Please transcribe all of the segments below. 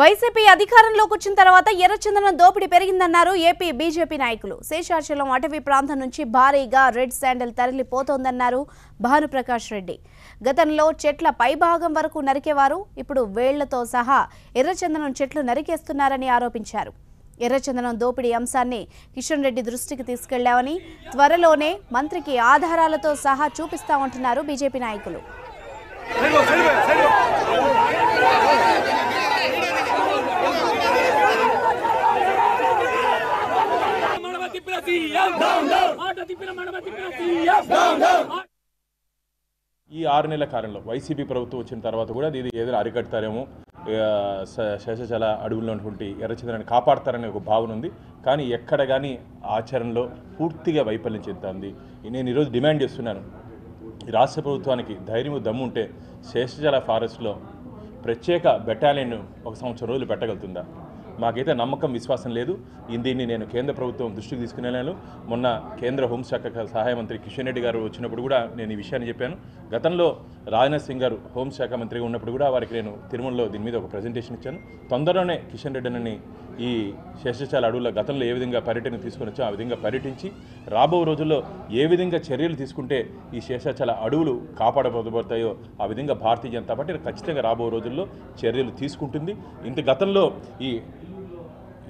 YCP అధికారంలోకి వచ్చిన తర్వాత ఎర్రచందనం దోపిడీ పెరిగిందన్నారు ఏపీ బీజేపీ నాయకులు. శేషాచలం అటవీ ప్రాంతం నుంచి భారీగా రెడ్ శాండల్ తరలిపోతోందన్నారు భానుప్రకాష్ రెడ్డి. గతంలో చెట్ల పైభాగం వరకు నరికేవారు ఇప్పుడు వేళ్ళతో సహా ఎర్రచందనం చెట్లు నరికేస్తున్నారని ఆరోపించారు. ఎర్రచందనం దోపిడీ అంశాన్ని కిషన్ రెడ్డి దృష్టికి తీసుకెళ్ళామని త్వరలోనే మంత్రికి ఆధారాలతో సహా చూపిస్తామంటున్నారు బీజేపీ నాయకులు. ఈ ఆరు నెలల కాలంలో వైసీపీ ప్రభుత్వం వచ్చిన తర్వాత కూడా ఇది ఏదైనా అరికడతారేమో ఆ, శ- శేషచల అడవుల్లో ఉన్నటువంటి ఎర్రచంద్రాన్ని కాపాడతారనే ఒక భావన ఉంది. కానీ ఎక్కడ కానీ ఆచరణలో పూర్తిగా వైఫల్యం చెందుతుంది. నేను ఈరోజు డిమాండ్ చేస్తున్నాను ఈ రాష్ట్ర ప్రభుత్వానికి ధైర్యం దమ్ము ఉంటే శేషజల ఫారెస్ట్లో ప్రత్యేక బెటాలియన్ ఒక సంవత్సరం రోజులు పెట్టగలుగుతుందా? మాకైతే నమ్మకం విశ్వాసం లేదు. ఈ- దీన్ని నేను కేంద్ర ప్రభుత్వం దృష్టికి తీసుకునేలాను మొన్న కేంద్ర హోంశాఖ సహాయ మంత్రి కిషన్ రెడ్డి గారు వచ్చినప్పుడు కూడా నేను ఈ విషయాన్ని చెప్పాను. గతంలో రాజ్నాథ్ సింగ్ గారు హోంశాఖ మంత్రిగా ఉన్నప్పుడు కూడా వారికి నేను తిరుమలలో దీని మీద ఒక ప్రజెంటేషన్ ఇచ్చాను. తొందరలోనే కిషన్ రెడ్డి ఈ శేషశాల అడవుల గతంలో ఏ విధంగా పర్యటన తీసుకొని వచ్చో ఆ విధంగా పర్యటించి రాబో రోజుల్లో ఏ విధంగా చర్యలు తీసుకుంటే ఈ శేషాచల అడవులు కాపాడబడతాయో ఆ విధంగా భారతీయ జనతా పార్టీ ఖచ్చితంగా రాబో రోజుల్లో చర్యలు తీసుకుంటుంది. ఇంత గతంలో ఈ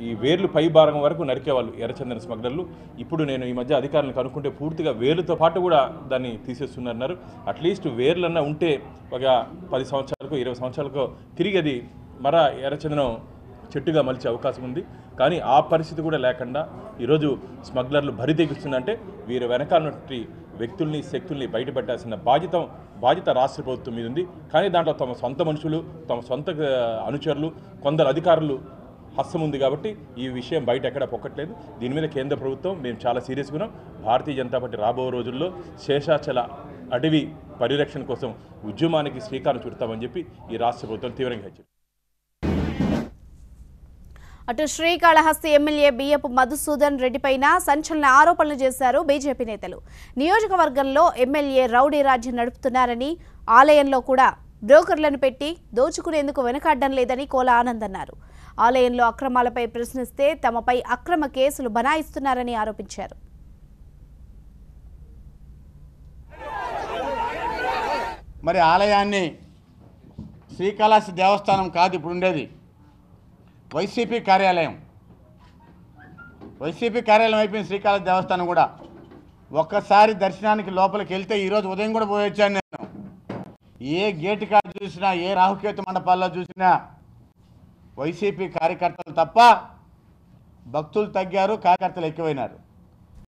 ఈ వేర్లు పై భాగం వరకు నరికేవాళ్ళు ఎర్రచందన స్మగ్లర్లు. ఇప్పుడు నేను ఈ మధ్య అధికారులను కనుక్కుంటే పూర్తిగా వేర్లతో పాటు కూడా దాన్ని తీసేస్తున్నారన్నారు. అట్లీస్ట్ వేర్లన్నా ఉంటే ఒక పది సంవత్సరాలకు ఇరవై సంవత్సరాలకు తిరిగి అది మర ఎర్రచందనం చెట్టుగా మలిచే అవకాశం ఉంది. కానీ ఆ పరిస్థితి కూడా లేకుండా ఈరోజు స్మగ్లర్లు బరి వీరు వీరి వెనకాల వ్యక్తుల్ని శక్తుల్ని బయటపెట్టాల్సిన బాధ్యత బాధ్యత రాష్ట్ర ప్రభుత్వం మీద ఉంది. కానీ దాంట్లో తమ సొంత మనుషులు తమ సొంత అనుచరులు కొందరు అధికారులు హస్తం ఉంది కాబట్టి ఈ విషయం బయట ఎక్కడ పొక్కట్లేదు. దీని మీద కేంద్ర ప్రభుత్వం మేము చాలా సీరియస్గా ఉన్నాం. భారతీయ జనతా పార్టీ రాబో రోజుల్లో శేషాచల అటవీ పరిరక్షణ కోసం ఉద్యమానికి శ్రీకారం చుడతామని చెప్పి ఈ రాష్ట్ర ప్రభుత్వం తీవ్రంగా హెచ్చరించింది అటు శ్రీకాళహస్తి ఎమ్మెల్యే బియ్యపు మధుసూదన్ రెడ్డిపైన సంచలన ఆరోపణలు చేశారు బీజేపీ నేతలు. నియోజకవర్గంలో ఎమ్మెల్యే రౌడీ రాజ్యం నడుపుతున్నారని ఆలయంలో కూడా బ్రోకర్లను పెట్టి దోచుకునేందుకు వెనకాడడం లేదని కోల ఆనంద్ అన్నారు. ఆలయంలో అక్రమాలపై ప్రశ్నిస్తే తమపై అక్రమ కేసులు బనాయిస్తున్నారని ఆరోపించారు. మరి ఆలయాన్ని శ్రీకాళహస్తి దేవస్థానం కాదు ఇప్పుడు ఉండేది వైసీపీ కార్యాలయం. వైసీపీ కార్యాలయం అయిపోయింది శ్రీకాళహస్తి దేవస్థానం కూడా ఒక్కసారి దర్శనానికి లోపలికి వెళ్తే ఈరోజు ఉదయం కూడా పోయొచ్చాను ఏ గేటు కాడ చూసినా ఏ రాహుకేతు మండపాల్లో చూసినా వైసీపీ కార్యకర్తలు తప్ప భక్తులు తగ్గారు కార్యకర్తలు ఎక్కువైనారు